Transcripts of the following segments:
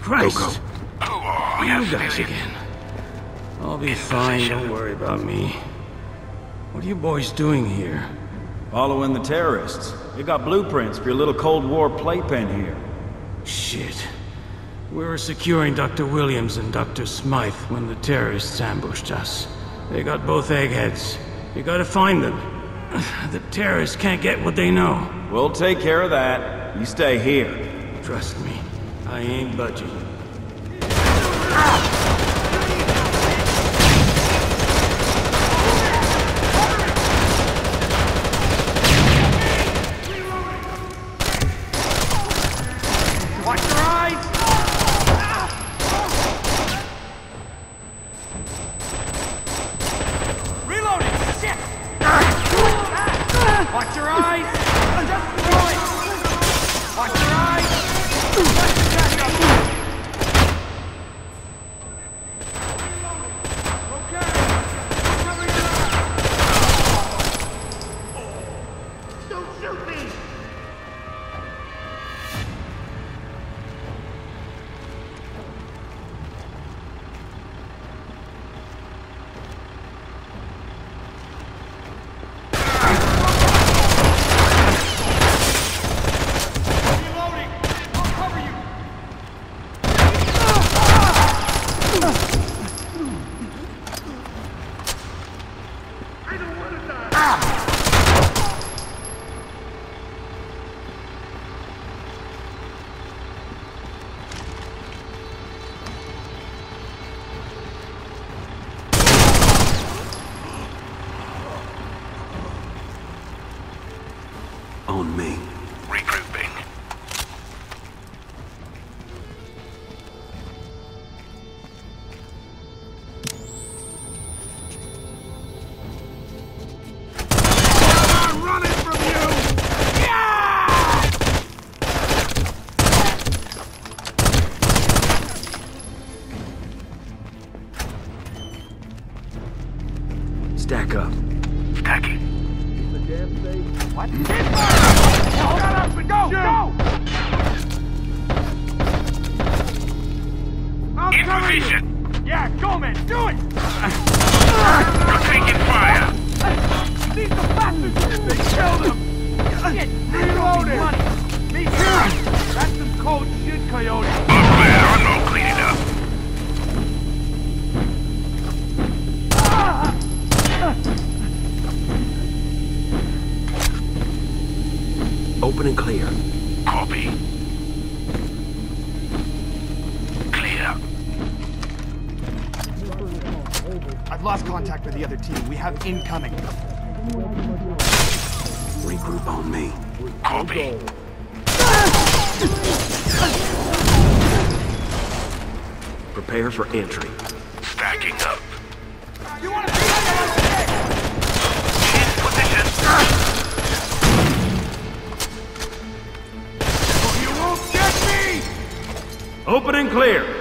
Christ! Oh, you guys again. I'll be fine, don't worry about me. What are you boys doing here? Following the terrorists. They got blueprints for your little Cold War playpen here. Shit. We were securing Dr. Williams and Dr. Smythe when the terrorists ambushed us. They got both eggheads. You gotta find them. The terrorists can't get what they know. We'll take care of that. You stay here. Trust me, I ain't budging. I've lost contact with the other team. We have incoming. Regroup on me. Copy. Prepare for entry. Stacking up. You wanna see that? In position. You won't get me! Open and clear.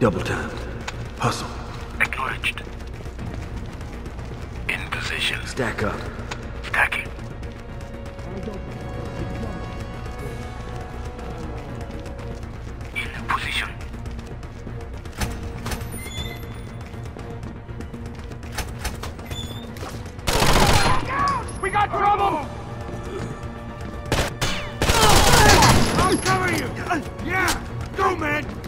Double time. Hustle. Acknowledged. In position. Stack up. Stacking. In position. We got trouble! I'll cover you! Yeah! Go, man!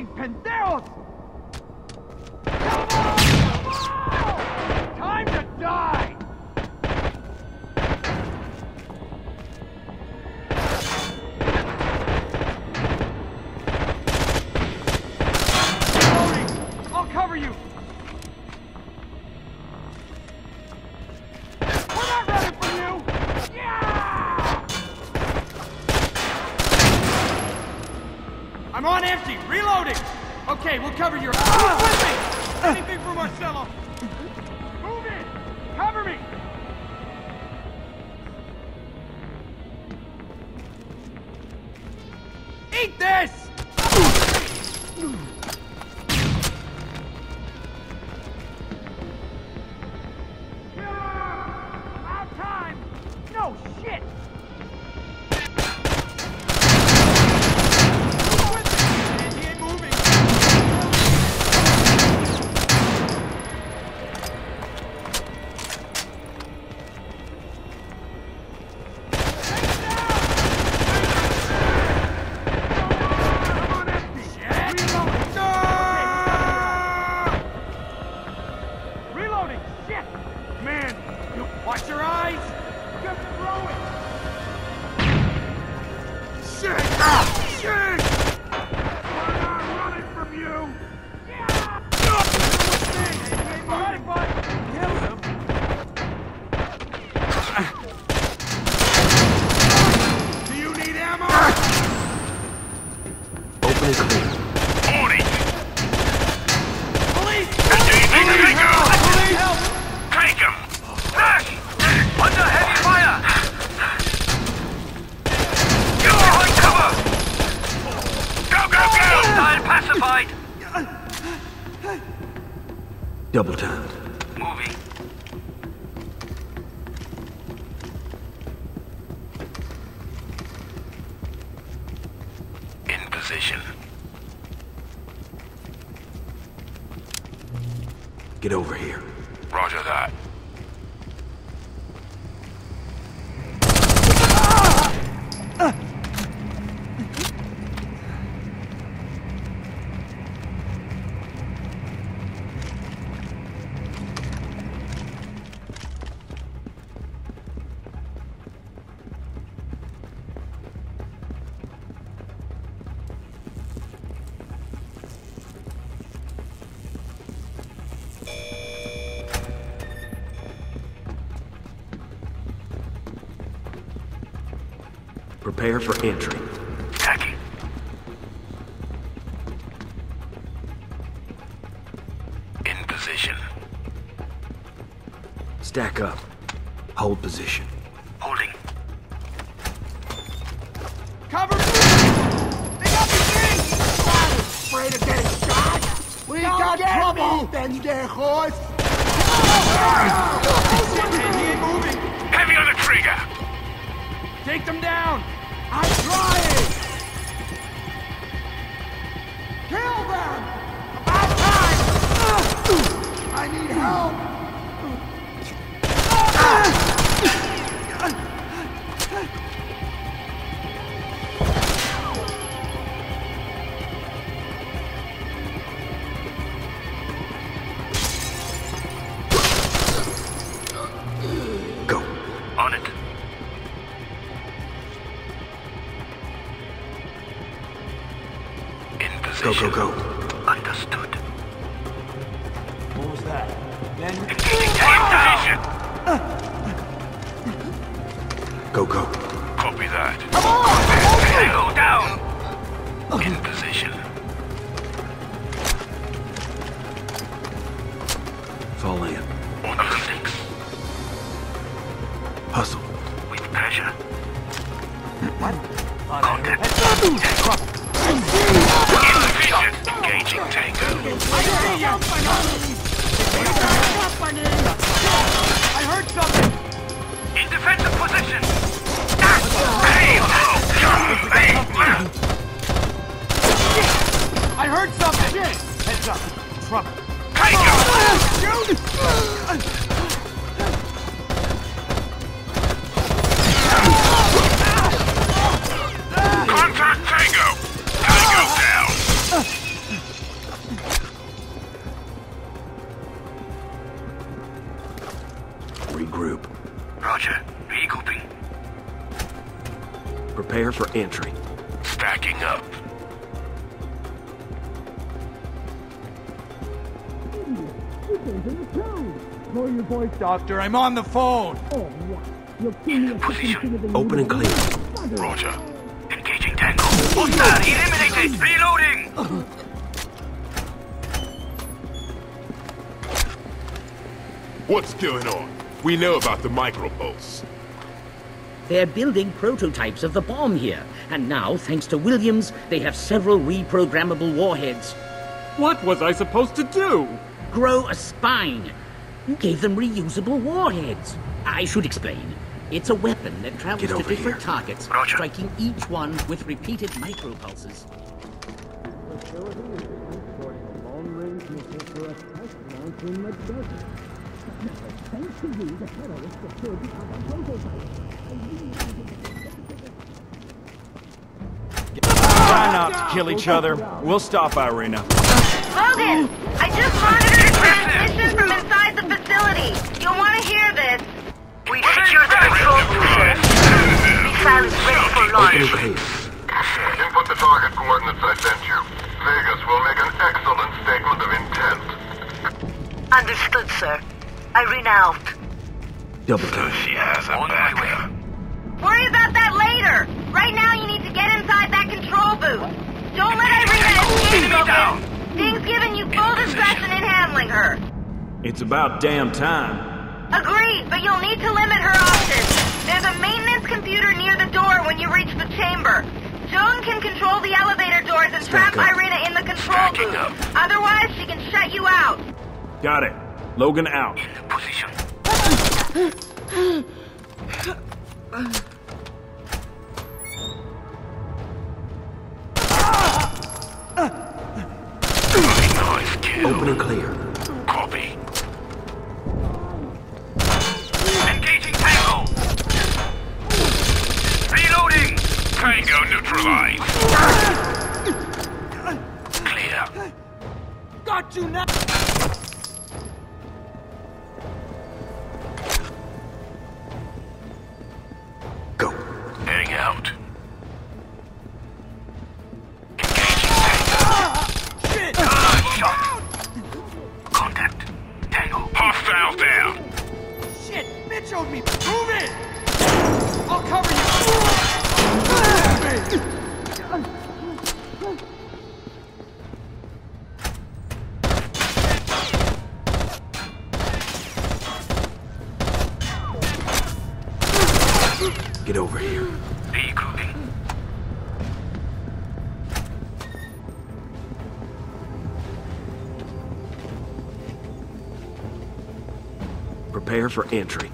Fucking pendejos! I'm on empty. Reloading. Okay, we'll cover your. Ah. Me. Anything for Marcelo. Get over here. Roger that. Ah! Prepare for entry. Tacking. In position. Stack up. Hold position. Holding. Cover me! They got me beat! Afraid of getting shot? We got trouble, pendejos! Man, he ain't moving! Heavy on the trigger! Take them down! I'm trying! Kill them! About time! I need help! Go, go, go. Understood. What was that? Ben? Engaging. Go, go. Copy. Copy that. Come on! Tango down! In position. For entry. Stacking up. Lower your voice, Doctor. I'm on the phone. In position. Open and clear. Roger. Engaging Tango. Hostile eliminated! Reloading! What's going on? We know about the micropulse. They're building prototypes of the bomb here, and now, thanks to Williams, they have several reprogrammable warheads. What was I supposed to do? Grow a spine. You gave them reusable warheads. I should explain. It's a weapon that travels to different here. targets, Roger. striking each one with repeated micropulses. Try not to kill each other. We'll stop Irena. Logan, I just monitored a transmission from inside the facility. You'll want to hear this. We secured the control booster. Missile is ready for launch. Input the target coordinates I sent you. Vegas will make an excellent statement of intent. Understood, sir. Irena out. Double time. She has a On my way. Worry about that later. Right now, you need to get inside that control booth. Don't let Irena escape, Enemy down. Logan. Ding's giving you full discretion in handling her. It's about damn time. Agreed, but you'll need to limit her options. There's a maintenance computer near the door when you reach the chamber. Joan can control the elevator doors and Stack trap up. Irena in the control Stacking booth. up. Otherwise, she can shut you out. Got it. Logan out. In position. Open and clear. Copy. Engaging Tango! Reloading! Tango neutralized. Clear. Got you now! Get over here. Regrouping. Prepare for entry.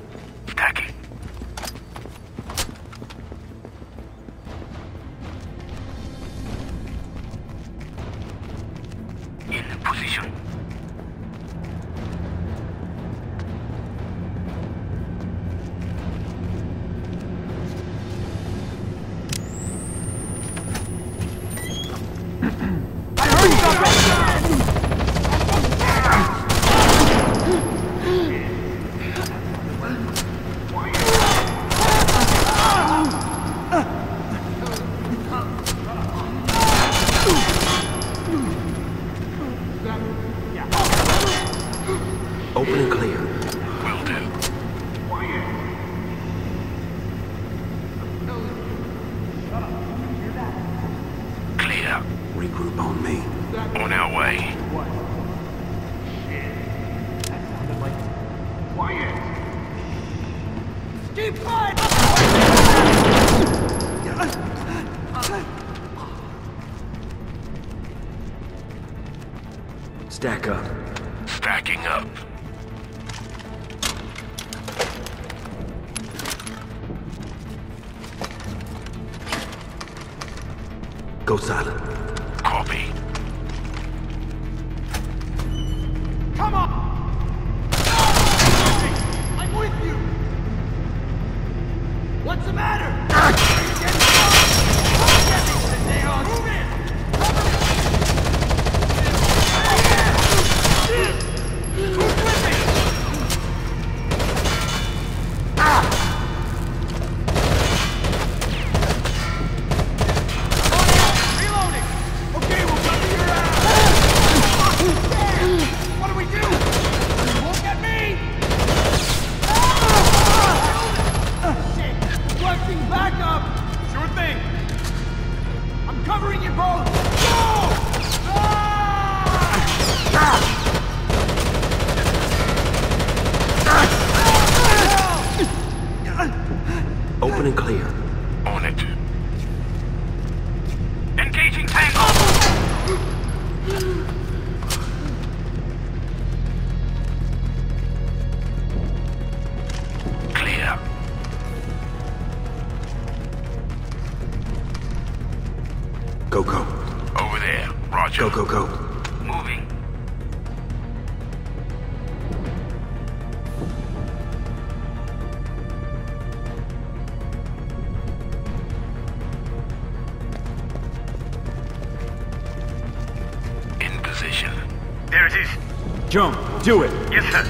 Stack up. Stacking up. Go silent. and clear. position. There it is. Jump. Do it. Yes, sir.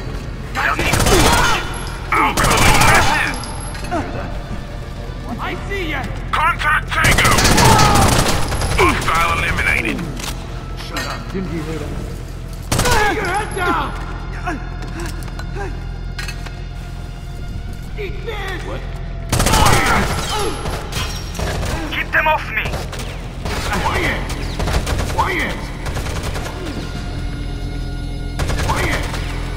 They'll need a I'll go aggressive. I see ya. Contact Tango. Hostile eliminated. Shut up. Didn't you hear that? Your head down. Eat this. What? Keep them off me. Quiet. Quiet.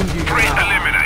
Friend eliminated.